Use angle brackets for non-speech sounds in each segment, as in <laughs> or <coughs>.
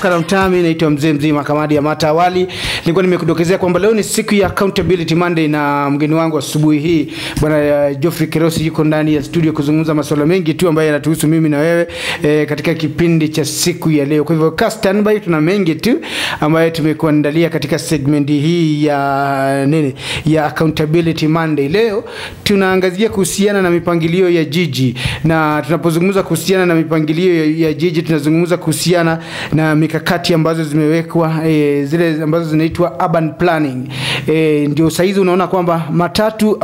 Karamtami, naitwa mzee mzima Kamadi ya Mata. Nilikuwa nimekudokezea kwamba leo ni siku ya Accountability Monday na mgeni wangu asubuhi hii bwana Geoffrey Kerosi yuko ndani ya studio kuzungumza masuala mengi tu ambayo yanatuhusu mimi na wewe e, katika kipindi cha siku ya leo. Kwa hivyo cast standby, tuna mengi tu ambayo tumekuandalia katika segment hii ya nini ya Accountability Monday. Leo tunaangazia kuhusiana na mipangilio ya jiji, na tunapozungumza kuhusiana na mipangilio ya, ya jiji tunazungumza kuhusiana na mikakati ambazo zimewekwa e, zile ambazo zinaitwa urban planning. E, ndio saizi unaona kwamba matatu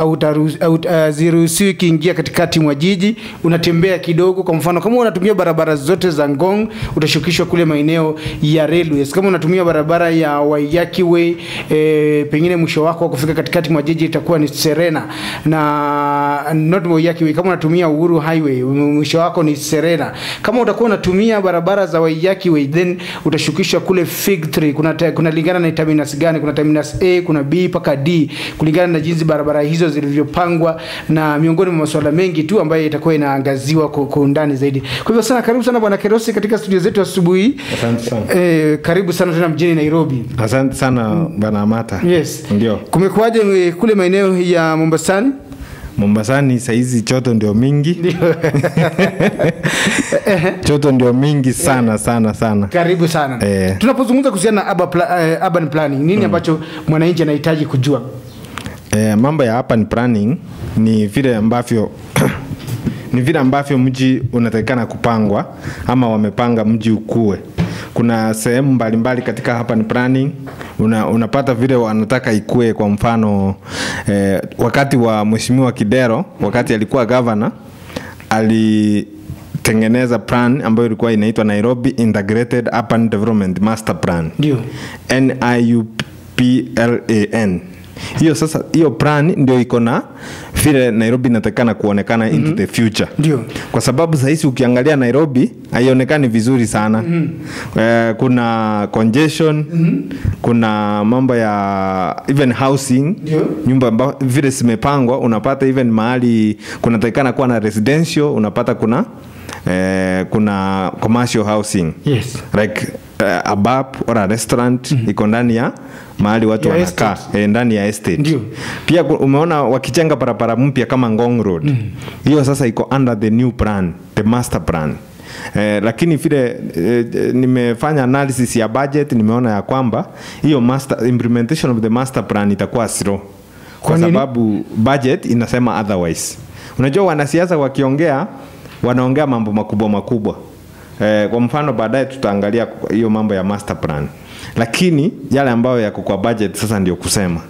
haziruhusiwi kuingia katikati mwa jiji, unatembea kidogo. Kwa mfano kama unatumia barabara zote za Ngong utashukishwa kule maeneo ya railways. Kama unatumia barabara ya Waiyaki Way e, pengine mwisho wako wa kufika katikati mwa jiji itakuwa ni Serena na not Waiyaki Way. Kama unatumia Uhuru Highway mwisho wako ni Serena. Kama utakuwa unatumia barabara za Waiyaki Way then utashukishwa kule Fig Tree. Kuna kuna lingana na terminus gani? Kuna terminus A, kuna B mpaka D kulingana na jinsi barabara hizo zilivyopangwa, na miongoni mwa masuala mengi tu ambayo itakuwa inaangaziwa kwa undani zaidi. Kwa hivyo sana, karibu sana bwana Kerosi katika studio zetu asubuhi. Asante sana. Eh, karibu sana tena mjini Nairobi. Asante sana bwana Amata. Yes. Ndio. Kumekuwaje kule maeneo ya Mombasani? Mombasani saizi choto ndio mingi. <laughs> choto ndio mingi sana sana sana. Karibu sana. Eh. Tunapozungumza kuhusiana na urban, pla, uh, urban planning, nini mm. ambacho mwananchi anahitaji kujua? Eh, mambo ya urban planning ni vile ambavyo <coughs> ni vile ambavyo mji unatakikana kupangwa ama wamepanga mji ukue. Kuna sehemu mbalimbali katika hapa ni planning una, unapata vile wanataka ikue. Kwa mfano eh, wakati wa Mheshimiwa Kidero, wakati alikuwa governor, alitengeneza plan ambayo ilikuwa inaitwa Nairobi Integrated Urban Development Master Plan Ndio. NIUPLAN. Hiyo sasa, hiyo plan ndio iko na vile Nairobi inatakikana kuonekana mm -hmm. into the future. Ndiyo. Kwa sababu sahisi ukiangalia Nairobi haionekani vizuri sana. mm -hmm. Eh, kuna congestion, mm -hmm. kuna mambo ya even housing, Ndiyo. nyumba mba, vile zimepangwa unapata even mahali kunatakikana kuwa na residential unapata kuna eh, kuna commercial housing Yes. like uh, a ora or a restaurant iko ndani ya mahali watu wanakaa e, ndani ya estate. Ndiyo. pia umeona wakichenga barabara mpya kama Ngong Road. Hiyo sasa iko under the new plan the master plan. Eh, lakini vile eh, nimefanya analysis ya budget nimeona ya kwamba hiyo master implementation of the master plan itakuwa slow. Kwa kwa sababu budget inasema otherwise. Unajua wanasiasa wakiongea wanaongea mambo makubwa makubwa eh, kwa mfano baadaye tutaangalia hiyo mambo ya master plan. Lakini yale ambayo yako kwa budget sasa ndio kusema.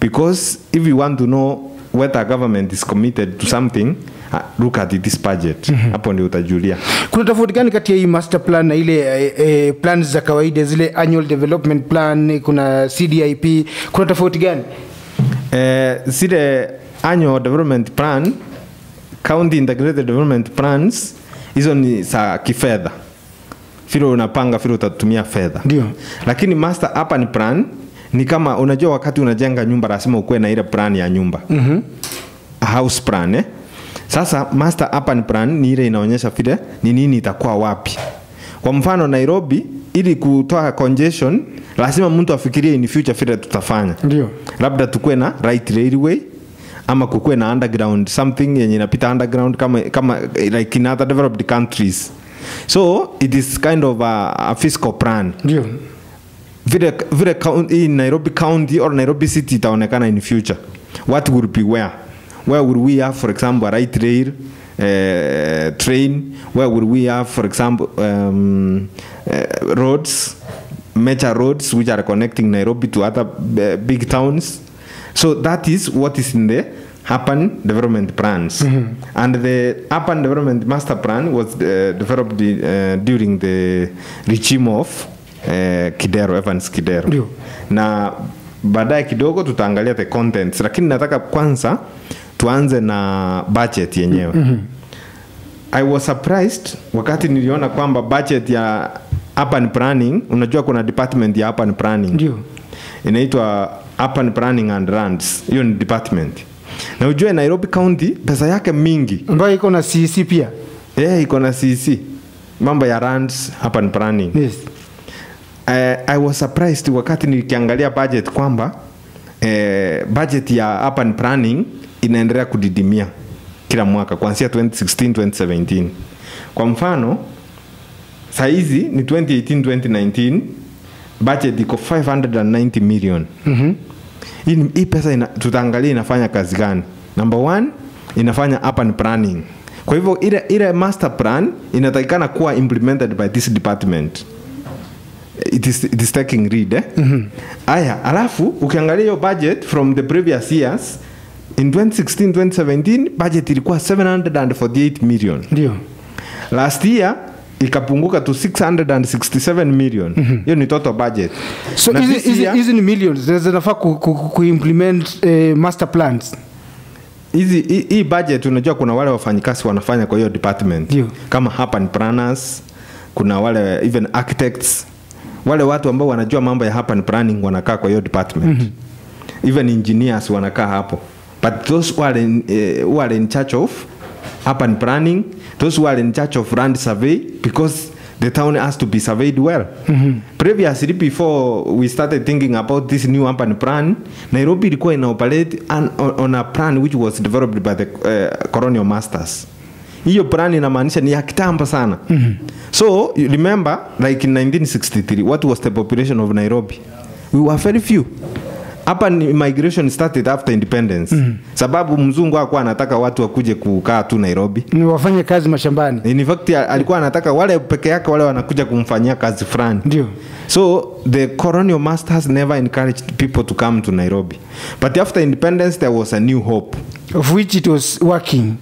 Because if you want to know whether government is committed to something uh, look at this budget. Hapo ndio utajulia. Kuna tofauti gani kati ya hii master plan na ile eh, eh, plans za kawaida zile annual development plan, kuna CDIP, kuna tofauti gani? eh, zile annual development plan county integrated development plans hizo ni za kifedha vile unapanga vile utatumia fedha Ndio. lakini master hapa ni plan ni kama unajua wakati unajenga nyumba lazima ukuwe na ile plan ya nyumba mm-hmm. house plan eh? sasa master hapa ni plan ni ile inaonyesha vile ni nini itakuwa wapi kwa mfano nairobi ili kutoa congestion lazima mtu afikirie in future vile tutafanya Ndio. labda tukuwe na right railway ama kukuwe na underground something yenye inapita underground kama, kama like in other developed countries. So it is kind of a, a fiscal plan. Ndio. vile, vile hii nairobi county or nairobi city itaonekana in future. What will be where? Where will we have for example a right rail uh, train? Where will we have for example um, uh, roads major roads which are connecting nairobi to other uh, big towns so that is what is in the urban development plans mm-hmm. and the urban development master plan was uh, developed uh, during the regime of uh, kidero evans kidero Dio. na baadaye kidogo tutaangalia the contents lakini nataka kwanza tuanze na budget yenyewe mm-hmm. i was surprised wakati niliona kwamba budget ya urban planning unajua kuna department ya urban planning Ndio. Inaitwa and planning and lands hiyo ni department. Na ujue nairobi county pesa yake mingi. Ambayo iko na cc pia. eh iko na cc mambo ya lands urban planning. Yes. uh, I was surprised wakati nikiangalia budget kwamba eh, budget ya urban planning inaendelea kudidimia kila mwaka kuanzia 2016 2017 kwa mfano saizi ni 2018 2019 budget iko 590 million Mhm. hii, hii pesa ina, tutaangalia inafanya kazi gani number one inafanya urban planning kwa hivyo ile, ile master plan inatakikana kuwa implemented by this department it is, it is taking read eh? mm-hmm. aya alafu ukiangalia hiyo budget from the previous years in 2016 2017 budget ilikuwa 748 million ndio last year ikapunguka to 667 million. Hiyo ni total budget. So hizi- ni millions. Zinafaa ku, ku, ku, kuimplement eh, master plans. Hizi hii budget unajua kuna wale wafanyikazi wanafanya kwa hiyo department. Dio. kama hapa ni planners kuna wale even architects wale watu ambao wanajua mambo ya hapa ni planning wanakaa kwa hiyo department. Mm-hmm. even engineers wanakaa hapo. But those who are in, uh, who are in charge of urban planning those who are in charge of land survey because the town has to be surveyed well. Mm-hmm. previously before we started thinking about this new urban plan nairobi ilikuwa ina operate on, on, a plan which was developed by the uh, colonial masters. Hiyo plan inamaanisha ni ya kitambo sana. Mm-hmm. so you remember like in 1963 what was the population of nairobi? We were very few hapa ni migration started after independence. Mm-hmm. sababu mzungu akuwa anataka watu wakuje kukaa tu nairobi. Ni wafanye kazi mashambani. In fact alikuwa anataka wale peke yake wale wanakuja kumfanyia kazi fulani. Ndio. So the colonial masters never encouraged people to come to nairobi. But after independence there was a new hope. Of which it was working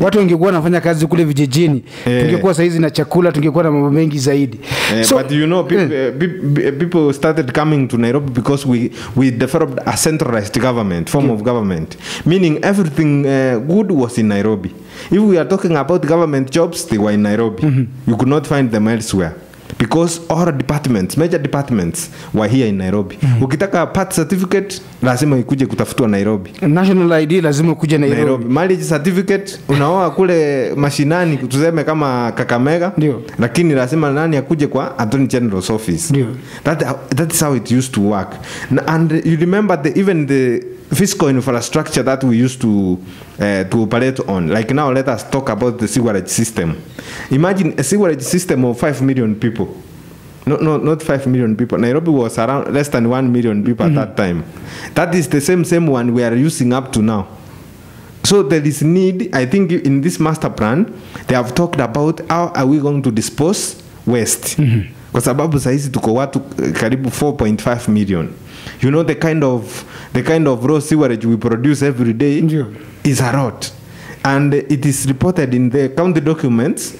watu wangekuwa wanafanya kazi kule vijijini Eh. tungekuwa sahizi na chakula tungekuwa na mambo mengi zaidi eh, So- but you know, people, people started coming to Nairobi because we, we developed a centralized government, form yeah. of government, meaning everything uh, good was in Nairobi. If we are talking about government jobs, they were in Nairobi. mm -hmm. You could not find them elsewhere. Because all departments, major departments were here in Nairobi. mm. Ukitaka birth certificate, lazima ikuje kutafutwa Nairobi. national id lazima ukuje nairobi, Nairobi. Marriage certificate unaoa kule mashinani tuseme kama Kakamega Ndio. lakini lazima nani akuje kwa Attorney General's office. Ndio. That that is how it used to work. And you remember the even the fiscal infrastructure that we used to uh, to operate on. Like now let us talk about the sewerage system. Imagine a sewerage system of 5 million people. No, no, not 5 million people. Nairobi was around less than 1 million people at that time. That is the same same one we are using up to now. So there is need, I think in this master plan, they have talked about how are we going to dispose waste. Kwa sababu sahizi tuko watu eh, karibu 4.5 million. You know the kind of the kind of raw sewerage we produce every day yeah. is a lot. And it is reported in the county documents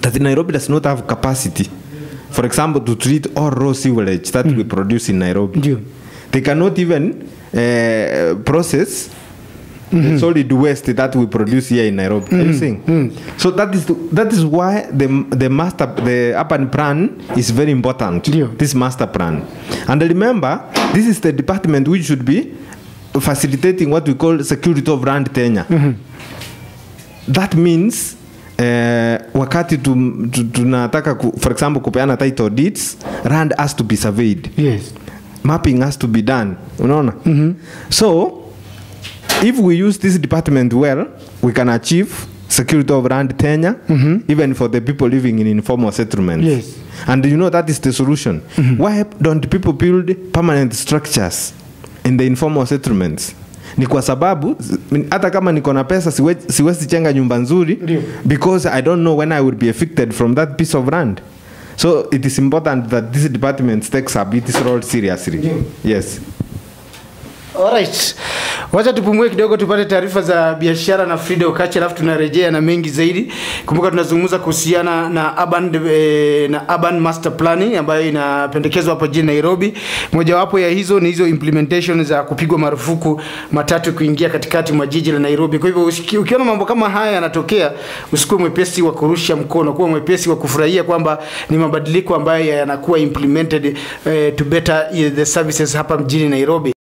that Nairobi does not have capacity, for example, to treat all raw sewage that mm. we produce in Nairobi. yeah. They cannot even uh, process the solid waste that we produce here in Nairobi. Are you seeing? So that is that is why the the master the urban plan is very important. Yeah. This master plan, and remember, this is the department which should be facilitating what we call security of land tenure. That means eh, wakati tunataka tu- tu for example kupeana title deeds rand has to be surveyed yes mapping has to be done unaona mm-hmm. so if we use this department well we can achieve security of land tenure mm-hmm. even for the people living in informal settlements Yes. and you know that is the solution mm-hmm. why don't people build permanent structures in the informal settlements ni kwa sababu hata kama niko na pesa siwe- siwezi chenga nyumba nzuri because i don't know when i will be evicted from that piece of land so it is important that this department takes up its role seriously Dio. yes Alright. Wacha tupumue kidogo tupate taarifa za biashara na Frida Okache alafu tunarejea na mengi zaidi. Kumbuka tunazungumza kuhusiana na urban eh, na urban master planning ambayo inapendekezwa hapa jijini Nairobi. Mojawapo ya hizo ni hizo implementation za kupigwa marufuku matatu kuingia katikati mwa jiji la Nairobi. Kwa hivyo ukiona mambo kama haya yanatokea, usikuwe mwepesi wa kurusha mkono, kuwa mwepesi wa kufurahia kwamba ni mabadiliko ambayo yanakuwa implemented eh, to better the services hapa mjini Nairobi.